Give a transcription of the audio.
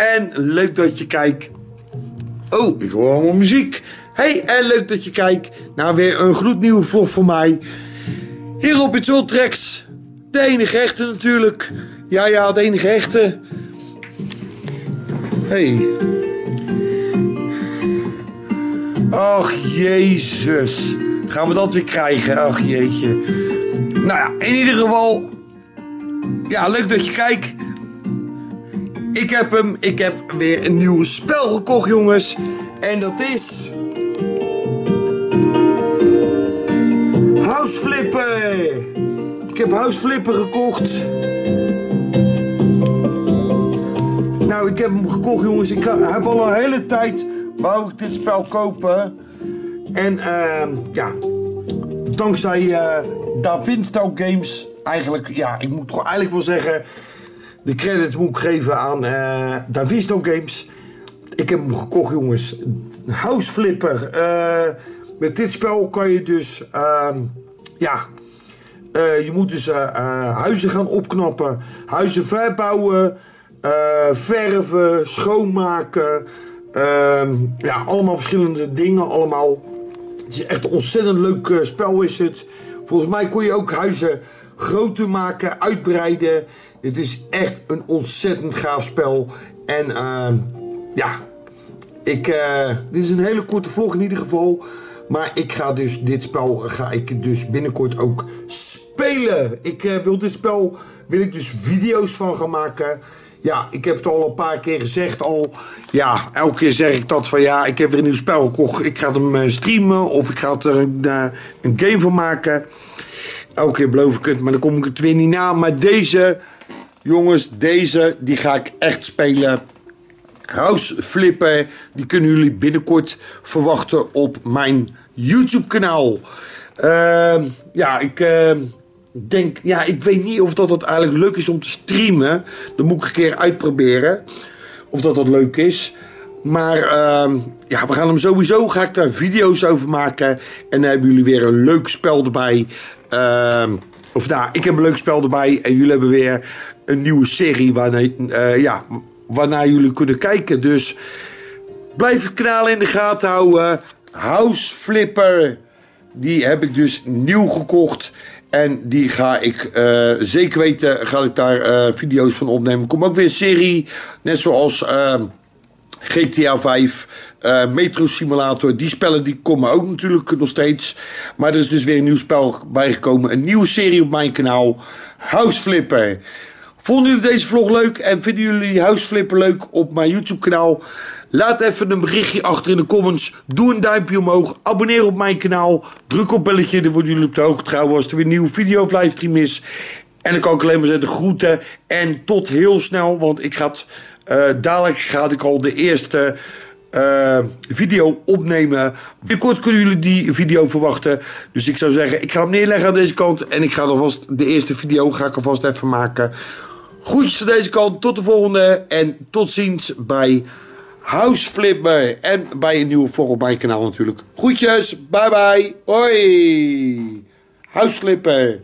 en leuk dat je kijkt. Oh, ik hoor allemaal muziek. Hey, en leuk dat je kijkt naar weer een gloednieuwe vlog van mij. Hier op het Ultrex. De enige echte natuurlijk. Ja, ja, de enige echte. Hey. Ach, jezus. Gaan we dat weer krijgen? Ach, jeetje. Nou ja, in ieder geval... Ja, leuk dat je kijkt. Ik heb hem. Ik heb weer een nieuw spel gekocht, jongens. En dat is... House Flipper. Ik heb House Flipper gekocht. Nou, ik heb hem gekocht, jongens. Ik heb al een hele tijd wou ik dit spel kopen. En ehm ja, dankzij uh, Games, eigenlijk, ja, ik moet toch eigenlijk wel zeggen, de credits moet ik geven aan uh, Davisto Games. Ik heb hem gekocht, jongens. House Flipper. Uh, met dit spel kan je dus, uh, ja, uh, je moet dus huizen gaan opknappen, huizen verbouwen, verven, schoonmaken. Ehm, ja, allemaal verschillende dingen, allemaal. Het is echt een ontzettend leuk spel is het. Volgens mij kon je ook huizen groter maken, uitbreiden. Dit is echt een ontzettend gaaf spel. En uh, ja, ik, uh, dit is een hele korte vlog in ieder geval. Maar ik ga dus dit spel ga ik dus binnenkort ook spelen. Ik uh, wil dit spel wil ik dus video's van gaan maken. Ja, ik heb het al een paar keer gezegd al. Ja, elke keer zeg ik dat van ja, ik heb weer een nieuw spel gekocht. Ik ga hem streamen of ik ga er een game van maken. Elke keer beloof ik het, maar dan kom ik het weer niet na. Maar deze, jongens, deze, die ga ik echt spelen. House Flipper, die kunnen jullie binnenkort verwachten op mijn YouTube kanaal. Uh, ja, ik uh, denk, ja, ik weet niet of dat het eigenlijk leuk is om te streamen. Dat moet ik een keer uitproberen. Of dat dat leuk is. Maar uh, ja, we gaan hem sowieso, ga ik daar video's over maken. En dan hebben jullie weer een leuk spel erbij. Uh, of nou, ik heb een leuk spel erbij. En jullie hebben weer een nieuwe serie waarna, uh, ja, waarnaar jullie kunnen kijken. Dus blijf het kanaal in de gaten houden. House Flipper. Die heb ik dus nieuw gekocht. En die ga ik uh, zeker weten, ga ik daar uh, video's van opnemen. Komt ook weer een serie, net zoals uh, GTA 5, Metro Simulator. Die spellen die komen ook natuurlijk nog steeds. Maar er is dus weer een nieuw spel bijgekomen. Een nieuwe serie op mijn kanaal, House Flipper. Vonden jullie deze vlog leuk en vinden jullie House Flipper leuk op mijn YouTube kanaal? Laat even een berichtje achter in de comments. Doe een duimpje omhoog. Abonneer op mijn kanaal. Druk op belletje. Dan worden jullie op de hoogte gehouden als er weer een nieuwe video of livestream is. En dan kan ik alleen maar zeggen groeten. En tot heel snel. Want ik ga uh, dadelijk ga ik al de eerste uh, video opnemen. Binnenkort kunnen jullie die video verwachten. Dus ik zou zeggen, ik ga hem neerleggen aan deze kant. En ik ga alvast de eerste video ga ik alvast even maken. Groetjes aan deze kant. Tot de volgende. En tot ziens bij House Flipper. En bij een nieuwe vlog op mijn kanaal natuurlijk. Groetjes. Bye bye. Hoi. House Flipper.